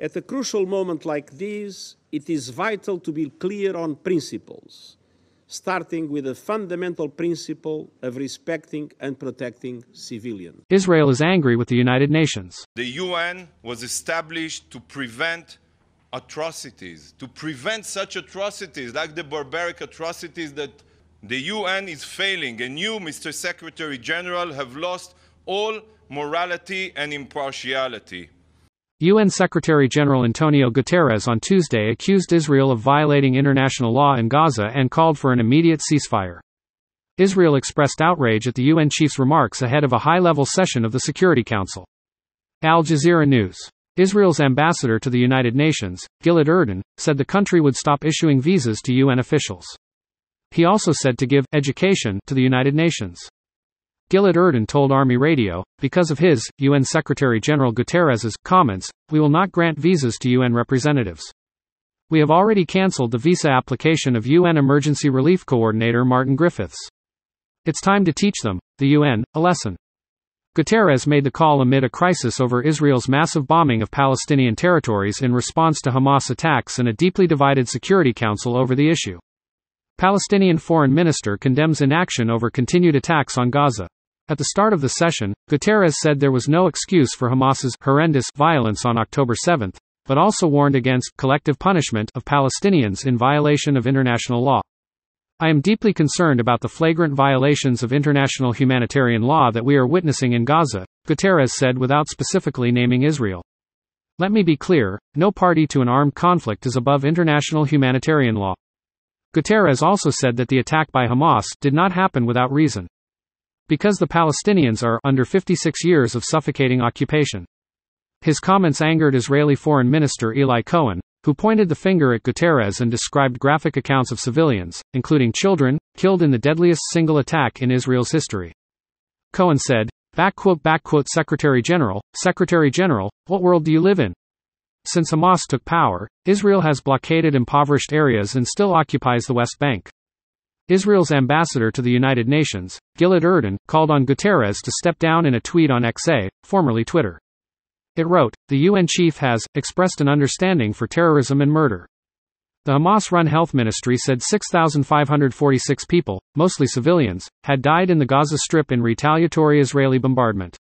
At a crucial moment like this, it is vital to be clear on principles, starting with the fundamental principle of respecting and protecting civilians. Israel is angry with the United Nations. The UN was established to prevent atrocities, to prevent such atrocities like the barbaric atrocities that the UN is failing. And you, Mr. Secretary General, have lost all morality and impartiality. UN Secretary General Antonio Guterres on Tuesday accused Israel of violating international law in Gaza and called for an immediate ceasefire. Israel expressed outrage at the UN chief's remarks ahead of a high level session of the Security Council. Al Jazeera News. Israel's ambassador to the United Nations, Gilad Erdan, said the country would stop issuing visas to UN officials. He also said to give education to the United Nations. Gilad Erdan told Army Radio, because of his, UN Secretary General Guterres's, comments, we will not grant visas to UN representatives. We have already cancelled the visa application of UN Emergency Relief Coordinator Martin Griffiths. It's time to teach them, the UN, a lesson. Guterres made the call amid a crisis over Israel's massive bombing of Palestinian territories in response to Hamas attacks and a deeply divided Security Council over the issue. Palestinian Foreign Minister condemns inaction over continued attacks on Gaza. At the start of the session, Guterres said there was no excuse for Hamas's horrendous violence on October 7, but also warned against collective punishment of Palestinians in violation of international law. I am deeply concerned about the flagrant violations of international humanitarian law that we are witnessing in Gaza, Guterres said without specifically naming Israel. Let me be clear no party to an armed conflict is above international humanitarian law. Guterres also said that the attack by Hamas did not happen without reason because the Palestinians are under 56 years of suffocating occupation. His comments angered Israeli Foreign Minister Eli Cohen, who pointed the finger at Guterres and described graphic accounts of civilians, including children, killed in the deadliest single attack in Israel's history. Cohen said, back quote, back quote, Secretary General, Secretary General, what world do you live in? Since Hamas took power, Israel has blockaded impoverished areas and still occupies the West Bank. Israel's ambassador to the United Nations, Gilad Erdan, called on Guterres to step down in a tweet on XA, formerly Twitter. It wrote, The UN chief has expressed an understanding for terrorism and murder. The Hamas run health ministry said 6,546 people, mostly civilians, had died in the Gaza Strip in retaliatory Israeli bombardment.